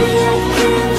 you.